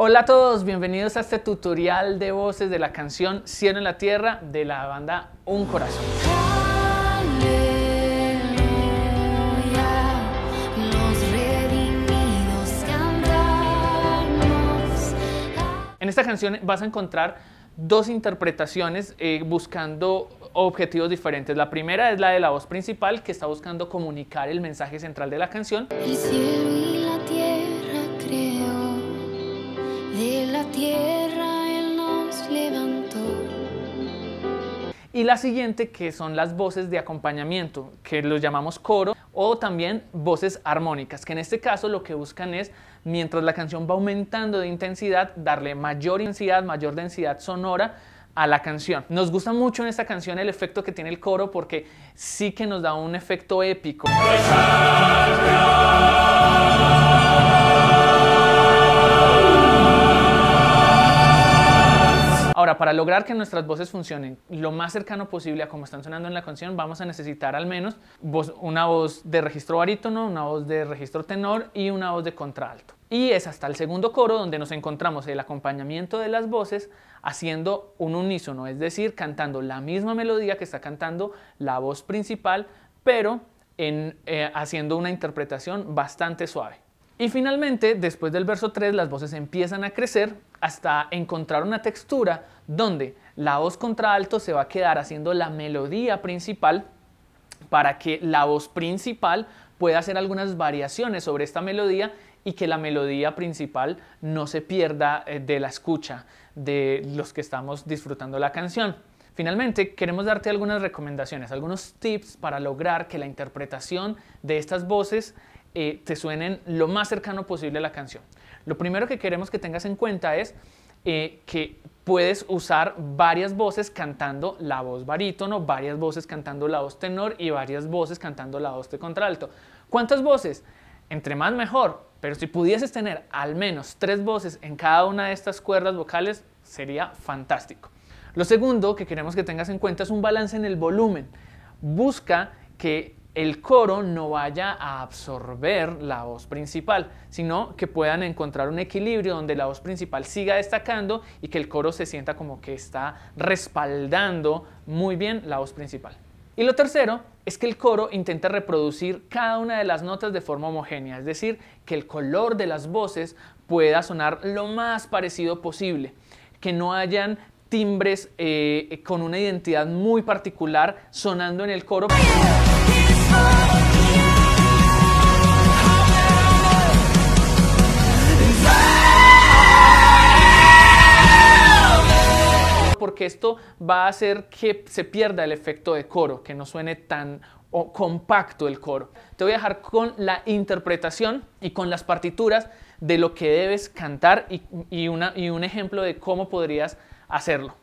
Hola a todos, bienvenidos a este tutorial de voces de la canción Cielo en la Tierra de la banda Un Corazón. En esta canción vas a encontrar dos interpretaciones eh, buscando objetivos diferentes. La primera es la de la voz principal que está buscando comunicar el mensaje central de la canción. El cielo y la tierra la tierra Él nos levantó. Y la siguiente que son las voces de acompañamiento, que los llamamos coro, o también voces armónicas, que en este caso lo que buscan es, mientras la canción va aumentando de intensidad, darle mayor intensidad, mayor densidad sonora a la canción. Nos gusta mucho en esta canción el efecto que tiene el coro porque sí que nos da un efecto épico. Para lograr que nuestras voces funcionen lo más cercano posible a como están sonando en la canción, vamos a necesitar al menos una voz de registro barítono, una voz de registro tenor y una voz de contralto. Y es hasta el segundo coro donde nos encontramos el acompañamiento de las voces haciendo un unísono, es decir, cantando la misma melodía que está cantando la voz principal, pero en, eh, haciendo una interpretación bastante suave. Y finalmente, después del verso 3, las voces empiezan a crecer hasta encontrar una textura donde la voz contralto se va a quedar haciendo la melodía principal para que la voz principal pueda hacer algunas variaciones sobre esta melodía y que la melodía principal no se pierda eh, de la escucha de los que estamos disfrutando la canción. Finalmente, queremos darte algunas recomendaciones, algunos tips para lograr que la interpretación de estas voces eh, te suenen lo más cercano posible a la canción. Lo primero que queremos que tengas en cuenta es eh, que puedes usar varias voces cantando la voz barítono, varias voces cantando la voz tenor y varias voces cantando la voz de contralto. ¿Cuántas voces? Entre más mejor, pero si pudieses tener al menos tres voces en cada una de estas cuerdas vocales, sería fantástico. Lo segundo que queremos que tengas en cuenta es un balance en el volumen. Busca que el coro no vaya a absorber la voz principal, sino que puedan encontrar un equilibrio donde la voz principal siga destacando y que el coro se sienta como que está respaldando muy bien la voz principal. Y lo tercero es que el coro intenta reproducir cada una de las notas de forma homogénea, es decir, que el color de las voces pueda sonar lo más parecido posible, que no hayan timbres eh, con una identidad muy particular sonando en el coro. Porque esto va a hacer que se pierda el efecto de coro, que no suene tan compacto el coro. Te voy a dejar con la interpretación y con las partituras de lo que debes cantar y, un ejemplo de cómo podrías hacerlo.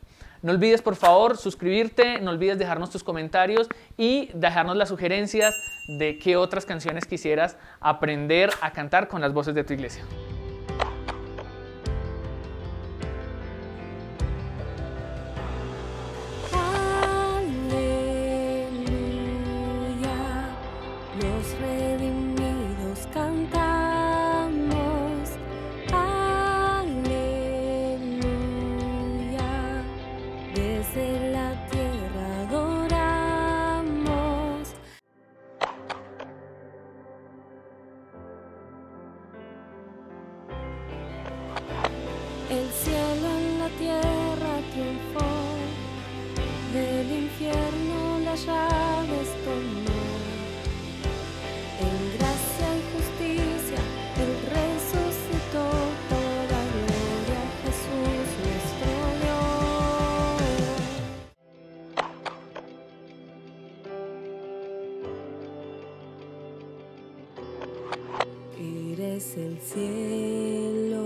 No olvides por favor suscribirte, no olvides dejarnos tus comentarios y dejarnos las sugerencias de qué otras canciones quisieras aprender a cantar con las voces de tu iglesia. Triunfó, del infierno las llaves tomó. En gracia y justicia el resucitó, toda gloria a Jesús nuestro Dios. Eres el cielo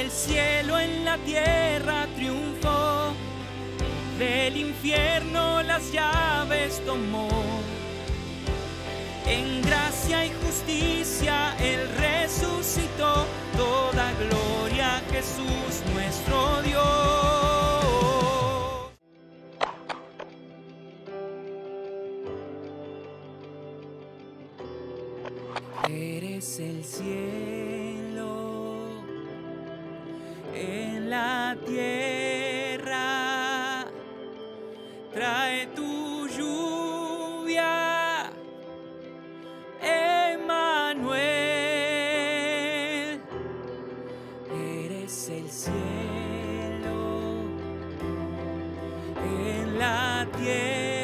El cielo en la tierra triunfó, del infierno las llaves tomó. En gracia y justicia Él resucitó, toda gloria Jesús nuestro Dios. Eres el cielo tierra. Trae tu lluvia, Emmanuel. Eres el cielo en la tierra.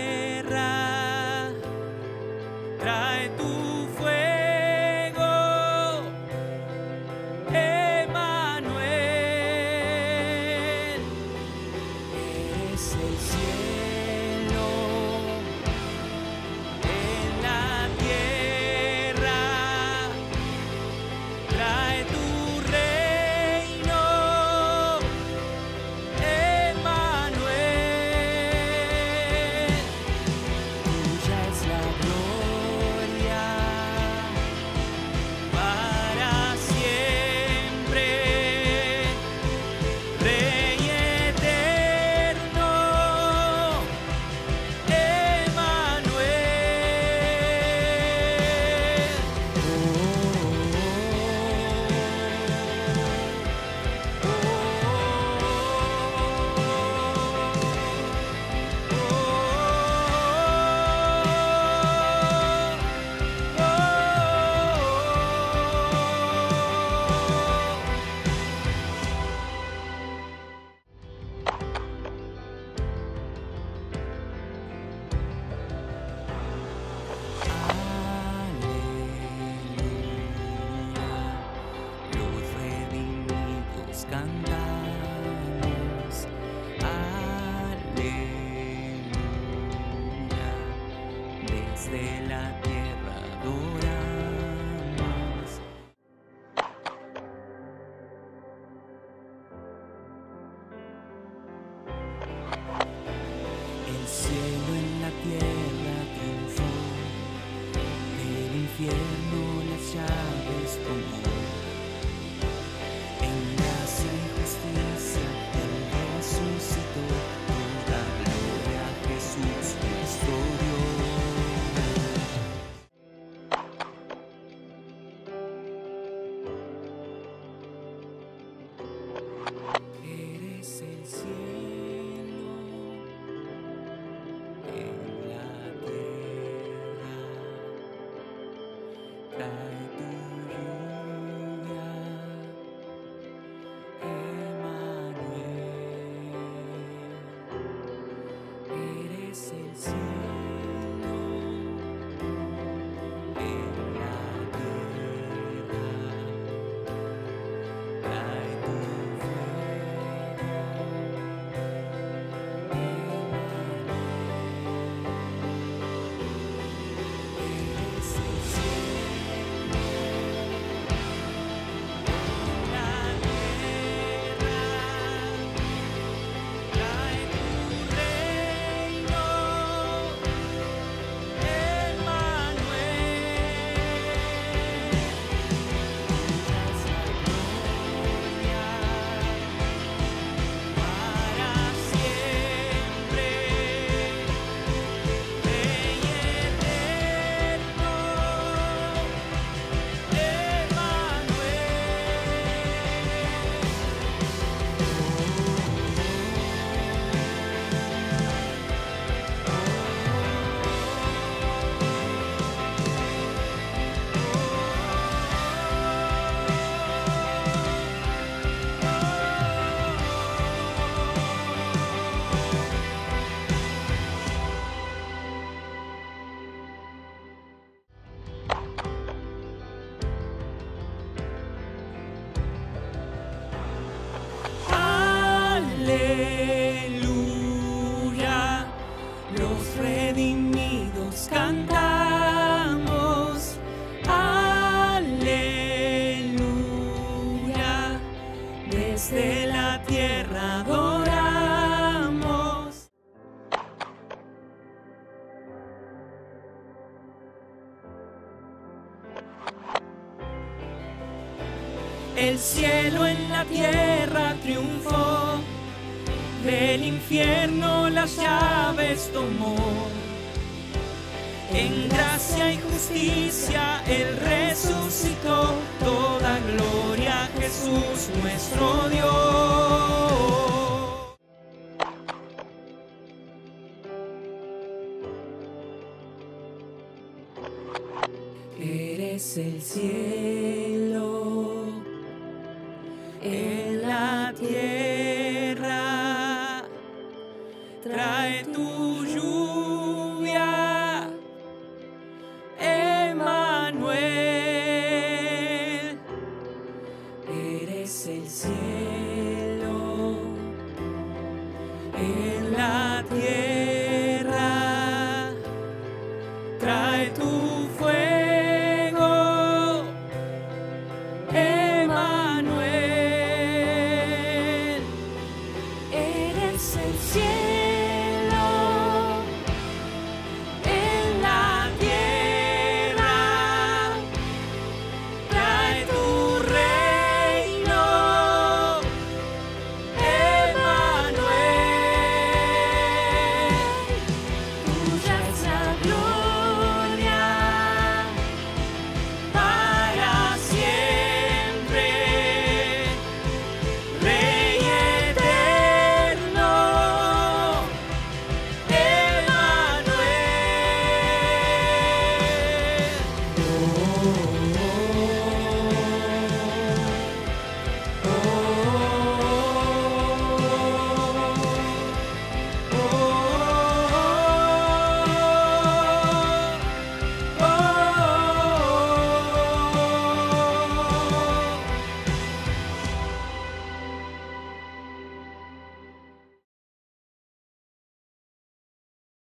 Cielo en la tierra triunfó, del infierno las llaves tomó. Aleluya, los redimidos cantamos. Aleluya, desde la tierra adoramos. El cielo en la tierra triunfó del infierno las llaves tomó. En gracia y justicia Él resucitó, toda gloria Jesús nuestro Dios. Eres el cielo en la tierra en la tierra.